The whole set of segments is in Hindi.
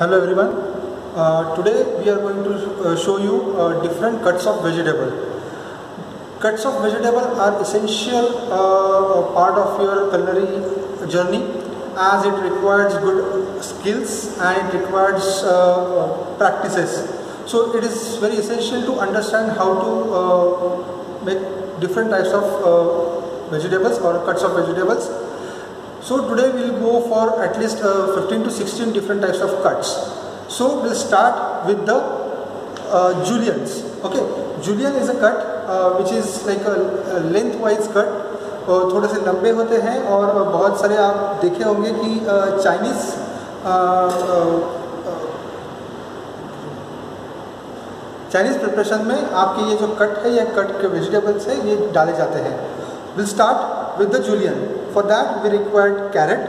Hello everyone. Uh, today we are going to uh, show you uh, different cuts of vegetable. Cuts of vegetable are essential uh, part of your culinary journey as it requires good skills and it requires uh, practices. So it is very essential to understand how to uh, make different types of vegetables or cuts of vegetables so today we will go for at least uh, 15 to 16 different types of cuts. So we'll start with the uh, juliens. Okay, julienne is a cut uh, which is like a, a lengthwise cut. और थोड़े से लंबे होते हैं और बहुत सारे आप देखे होंगे कि चाइनीज़ चाइनीज़ प्रिपरेशन में आपके ये जो कट है या कट के वेजिटेबल्स है ये डाले जाते हैं will start with the julienne For that we required carrot.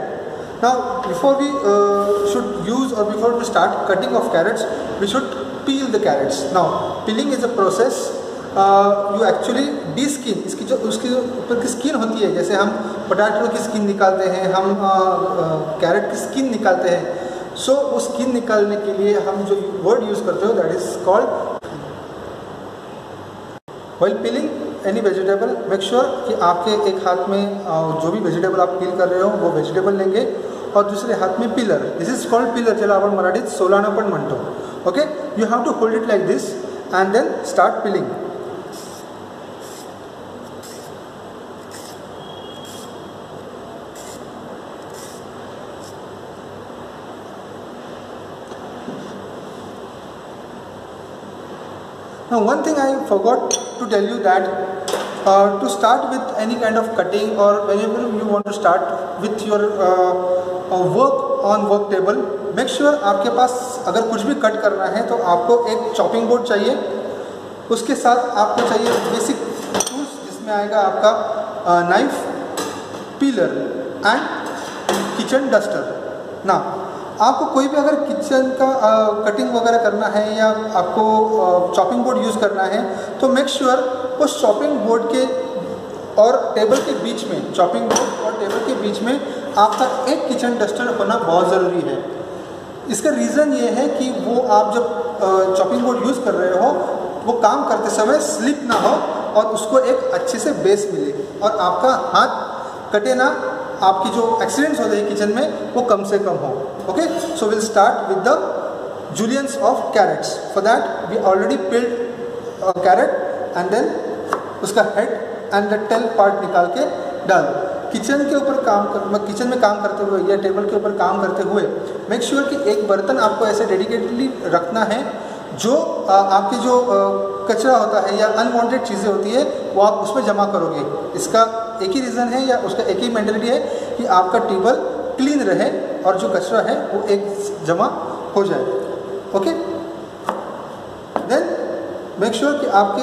Now before we uh, should use or before we start cutting of carrots, we should peel the carrots. Now peeling is a process you actually deskin इसकी जो उसकी ऊपर की स्किन होती है जैसे हम पोटैटो की स्किन निकालते हैं हम कैरेट की स्किन निकालते हैं सो so, उस स्किन निकालने के लिए हम जो वर्ड यूज़ करते हो that is called well peeling any vegetable make sure कि आपके एक हाथ में जो भी वेजिटेबल आप पील कर रहे हो, वो वेजिटेबल लेंगे। और दूसरे हाथ में peeler this is called peeler चला आपण मराठीत सोलाना पण म्हणतो। Okay you have to hold it like this and then start peeling Now, one thing I forgot to tell you that uh, to start with any kind of cutting or whenever you want to start with your uh, uh, work on work table make sure आपके पास अगर कुछ भी कट करना है तो आपको एक चॉपिंग बोर्ड चाहिए उसके साथ आपको चाहिए बेसिक टूल्स जिसमें आएगा आपका knife peeler and kitchen duster ना आपको कोई भी अगर किचन का कटिंग वगैरह करना है या आपको चॉपिंग बोर्ड यूज़ करना है तो मेक श्योर sure उस चॉपिंग बोर्ड के और टेबल के बीच में चॉपिंग बोर्ड और टेबल के बीच में आपका एक किचन डस्टर होना बहुत ज़रूरी है। इसका रीज़न ये है कि वो आप जब चॉपिंग बोर्ड यूज़ कर रहे हो, वो काम करते समय स्लिप ना हो और उसको एक अच्छे से बेस मिले और आपका हाथ कटे ना आपकी जो एक्सीडेंट्स होते हैं किचन में वो कम से कम हो। Okay so will start with the juliennes of carrots for that we already peeled carrot and then उसका head and the tail part निकाल के डाल। किचन के ऊपर काम कर किचन में काम करते हुए या टेबल के ऊपर काम करते हुए मेक श्योर sure कि एक बर्तन आपको ऐसे डेडिकेटली रखना है जो आ, आपकी जो कचरा होता है या अनवांटेड चीज़ें होती है वो आप उसमें जमा करोगे। इसका एक ही रीज़न है या उसका एक ही मेंटेलिटी है कि आपका टेबल क्लीन रहे और जो कचरा है वो एक जमा हो जाए। ओके देन मेक श्योर कि आपके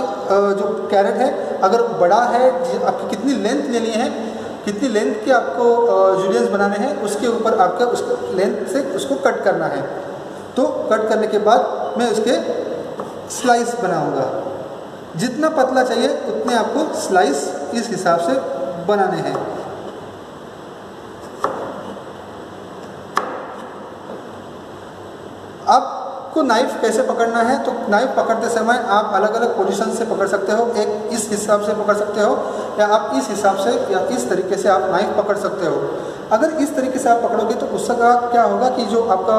जो कैरेट है, अगर बड़ा है आपकी कितनी लेंथ लेनी है, कितनी लेंथ के आपको जूलियंस बनाने हैं, उसके ऊपर आपका उसको लेंथ से उसको कट करना है। तो कट करने के बाद मैं उसके स्लाइस बनाऊँगा। जितना पतला चाहिए, उतने आपको स्लाइस इस हिसाब से बनाने हैं। आपको नाइफ कैसे पकड़ना है? तो नाइफ पकड़ते समय आप अलग अलग पोजीशन से पकड़ सकते हो। एक इस हिसाब से पकड़ सकते हो, या आप इस हिसाब से, या इस तरीके से आप नाइफ पकड़ सकते हो। अगर इस तरीके से आप पकड़ोगे तो उसका क्या होगा कि जो आपका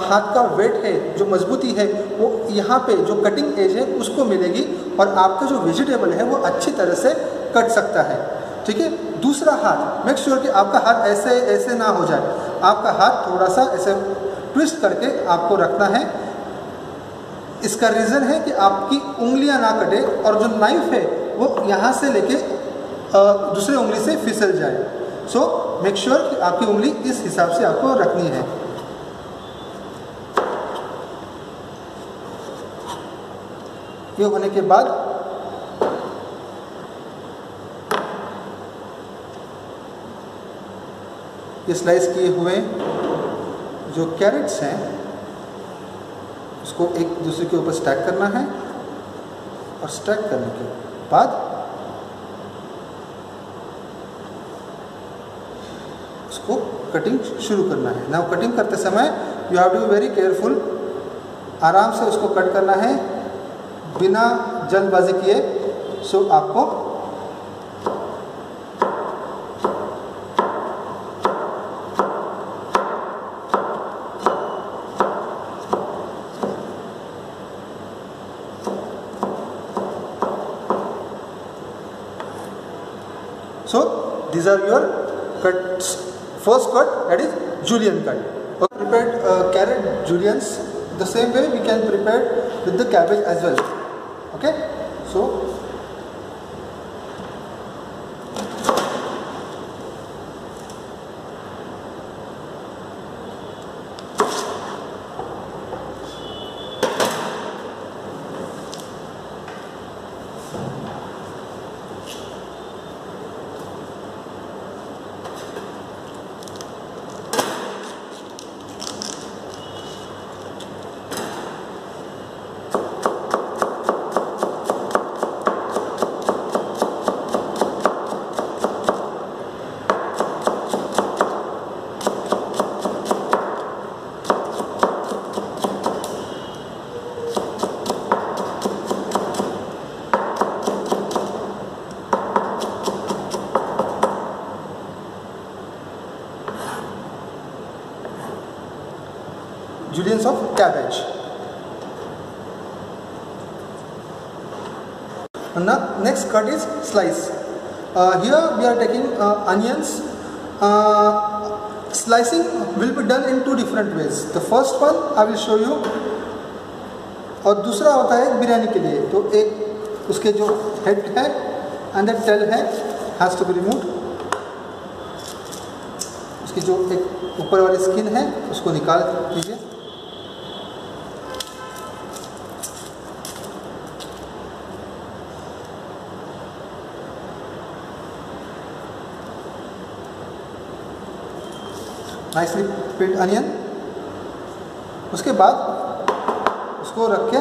हाथ का वेट है, जो मजबूती है, वो यहाँ पे जो कटिंग एज है, उसको मिलेगी और आपका जो वेजिटेबल है, वो अच्छी तरह से कट सकता है। ठीक है? दूसरा हाथ मेक श्योर sure कि आपका हाथ ऐसे ऐसे ना हो जाए। आपका हाथ थोड़ा सा ऐसे ट्विस्ट करके आपको रखना है। इसका रीज़न है कि आपकी उंगलियाँ ना कटे और जो नाइफ है, वो यहाँ से लेके दूसरे उंगली से फिसल जाए। सो मेक श्योर कि आपकी उंगली इस हिसाब से आपको रखनी है। ये होने के बाद ये स्लाइस किए हुए जो कैरेट्स हैं, उसको एक दूसरे के ऊपर स्टैक करना है और स्टैक करने के बाद उसको कटिंग शुरू करना है। ना कटिंग करते समय you have to be very careful आराम से उसको कट करना है, बिना जल्दबाजी किए सो आपको these are your cuts. First cut that is julienne cut. Okay, prepared uh, carrot juliennes the same way we can prepare with the cabbage as well. Okay, so cabbage. And now next cut is slice. Uh, here we are taking uh, onions. Uh, slicing will be done in two different ways. The first one I will show you. और दूसरा होता है बिरयानी के लिए तो एक उसके जो हेड है अंदर टेल है हैज़ टू बी रिमूव उसकी जो एक ऊपर वाली स्किन है उसको निकाल दीजिए नाइसली पिल्ड अनियन उसके बाद उसको रख के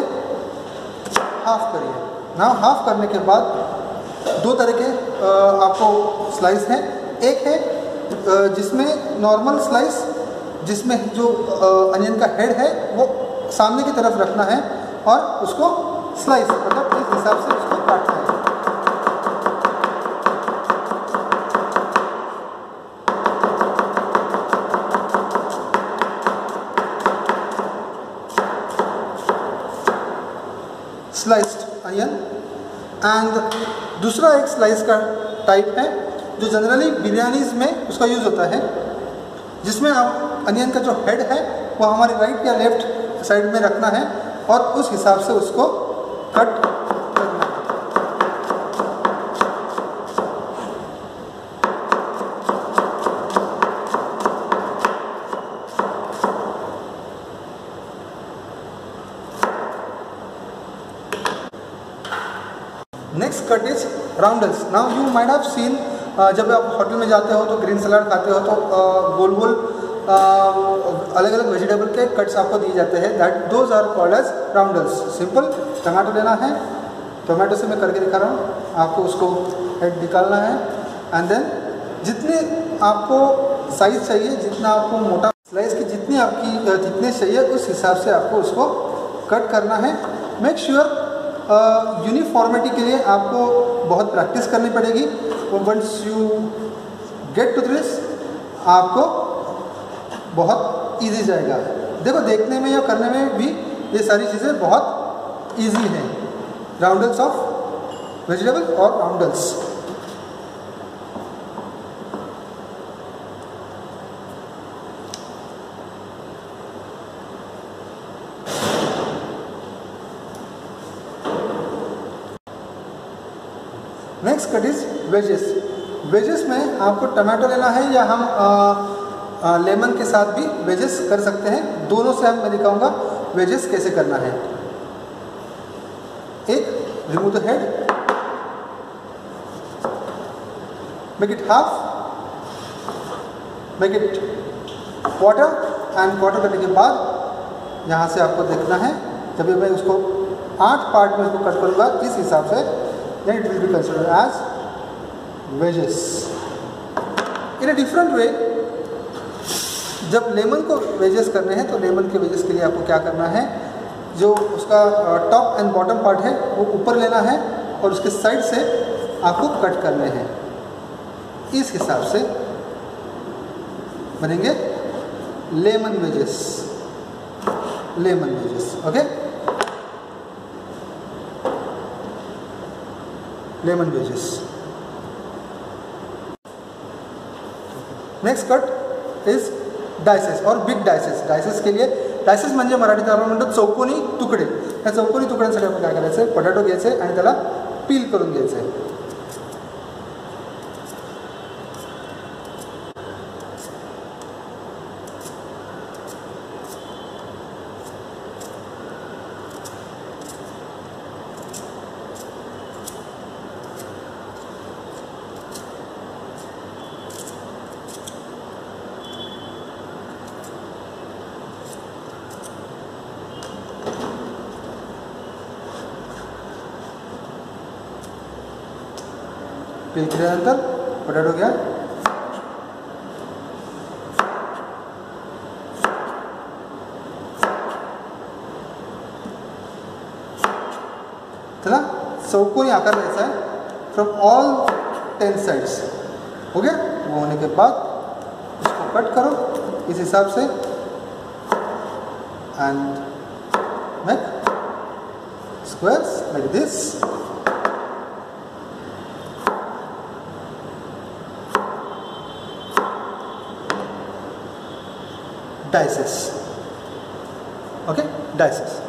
हाफ़ करिए। ना हाफ़ करने के बाद दो तरह के आपको स्लाइस हैं। एक है जिसमें नॉर्मल स्लाइस जिसमें जो अनियन का हेड है, वो सामने की तरफ़ रखना है और उसको स्लाइस मतलब इस हिसाब से उसको काटना है। स्लाइस्ड अनियन एंड दूसरा एक स्लाइस का टाइप है, जो जनरली बिरयानीज में उसका यूज़ होता है, जिसमें आप अनियन का जो हेड है, वो हमारे राइट या लेफ़्ट साइड में रखना है और उस हिसाब से उसको cut cut is roundels now you might have seen जब आप होटल में जाते हो तो ग्रीन सलाड खाते हो तो uh, गोल गोल अलग अलग वेजिटेबल के कट्स आपको दिए जाते हैं। That those are called as roundels simple tomato लेना है टोमेटो से मैं करके दिखा रहा हूँ। आपको उसको हेड निकालना है एंड देन जितने आपको साइज़ चाहिए जितना आपको मोटा स्लाइस की जितनी आपकी जितने चाहिए उस हिसाब से आपको उसको कट करना है। मेक श्योर यूनिफॉर्मिटी के लिए आपको बहुत प्रैक्टिस करनी पड़ेगी। Once you get to this आपको बहुत इजी जाएगा। देखो, देखने में या करने में भी ये सारी चीज़ें बहुत इजी हैं। राउंडल्स ऑफ़ वेजिटेबल्स और roundels next cut is wedges wedges में आपको टमाटो लेना है या हम आ, आ, लेमन के साथ भी वेजेस कर सकते हैं। दोनों से हम मैं दिखाऊँगा वेजेस कैसे करना है। एक remove the head make it half make it quarter and quarter करने के बाद यहाँ से आपको देखना है। जब मैं उसको आठ पार्ट में उसको कट करूँगा इस हिसाब से then it will be considered as wedges. In a different way, जब लेमन को वेजेस करने हैं तो लेमन के वेजेस के लिए आपको क्या करना है? जो उसका टॉप एंड बॉटम पार्ट है वो ऊपर लेना है और उसके साइड से आपको कट करने हैं। इस हिसाब से बनेंगे lemon wedges lemon wedges okay lemon wedges next cut is dices और बिग डायसेस डायसेस के लिए डायसेस म्हणजे मराठीत आपण म्हणतो चौकोनी तुकडे. या चौकोनी तुकड्यांसाठी आपण काय करायचं? आहे बटाटो घ्यायचे आणि त्याला पील करून घ्यायचं. आहे पील केल्यानंतर पोटॅटो घ्या त्याला चौकोनी आकार द्यायचा है। फ्रॉम ऑल टेन साइड्स हो गया। वो होने के बाद इसको कट करो, इस हिसाब से। And make squares like this dices okay? Dices